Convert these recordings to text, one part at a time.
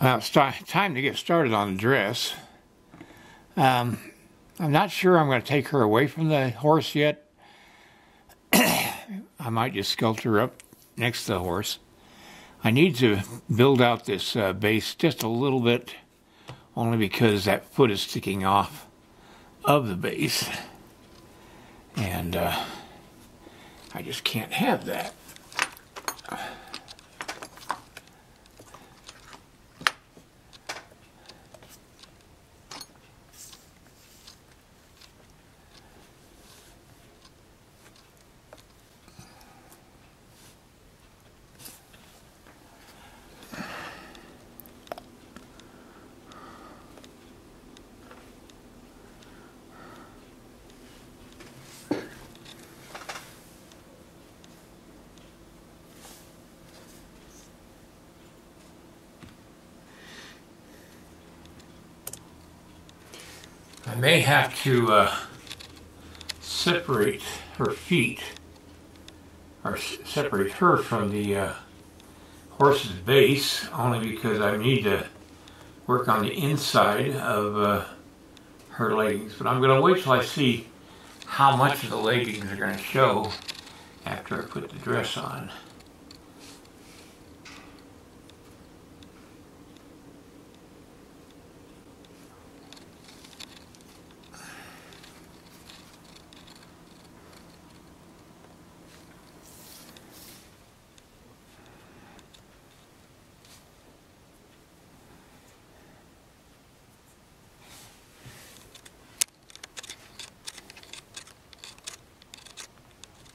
Well, it's time to get started on the dress. Um, I'm not sure I'm going to take her away from the horse yet. I might just sculpt her up next to the horse. I need to build out this uh, base just a little bit, only because that foot is sticking off of the base. And uh, I just can't have that. I may have to uh, separate her feet, or separate her from the uh, horse's base, only because I need to work on the inside of uh, her leggings. But I'm going to wait till I see how much of the leggings are going to show after I put the dress on.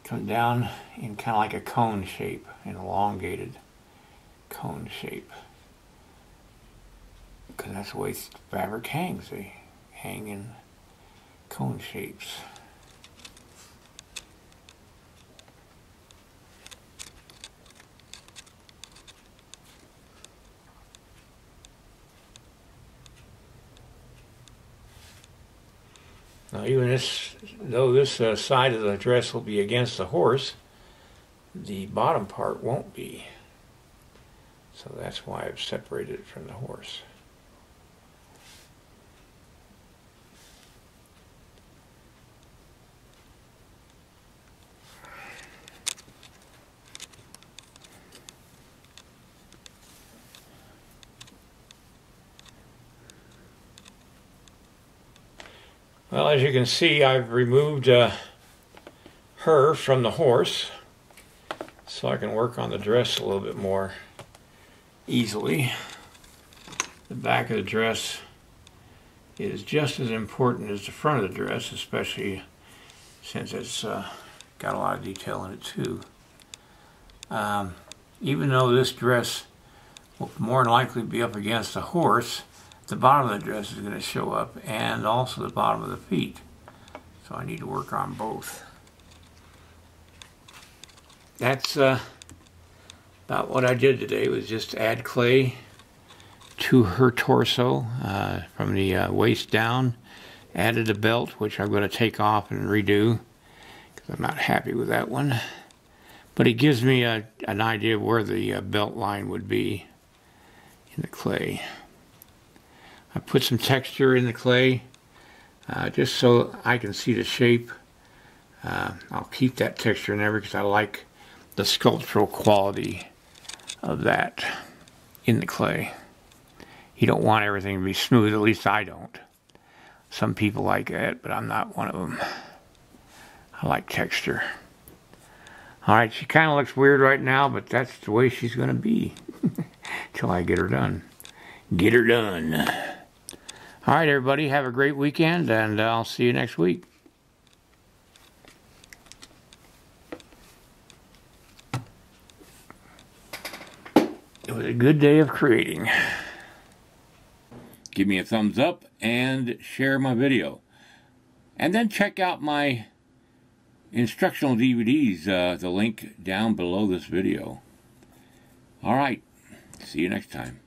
Come down in kind of like a cone shape, an elongated cone shape. Because that's the way fabric hangs. They hang in cone shapes. Now even this, though this uh, side of the dress will be against the horse, the bottom part won't be. So that's why I've separated it from the horse. Well, as you can see, I've removed uh, her from the horse so I can work on the dress a little bit more easily. The back of the dress is just as important as the front of the dress, especially since it's uh, got a lot of detail in it too. Um, even though this dress will more than likely be up against a horse, the bottom of the dress is going to show up and also the bottom of the feet. So I need to work on both. That's uh, about what I did today was just add clay to her torso uh, from the uh, waist down. Added a belt, which I'm going to take off and redo because I'm not happy with that one. But it gives me a, an idea of where the uh, belt line would be in the clay. I put some texture in the clay uh, just so I can see the shape. Uh, I'll keep that texture in there because I like the sculptural quality of that in the clay. You don't want everything to be smooth, at least I don't. Some people like that, but I'm not one of them. I like texture. Alright, she kind of looks weird right now, but that's the way she's going to be until I get her done. Get her done. All right, everybody, have a great weekend, and I'll see you next week. It was a good day of creating. Give me a thumbs up and share my video. And then check out my instructional DVDs, uh, the link down below this video. All right, see you next time.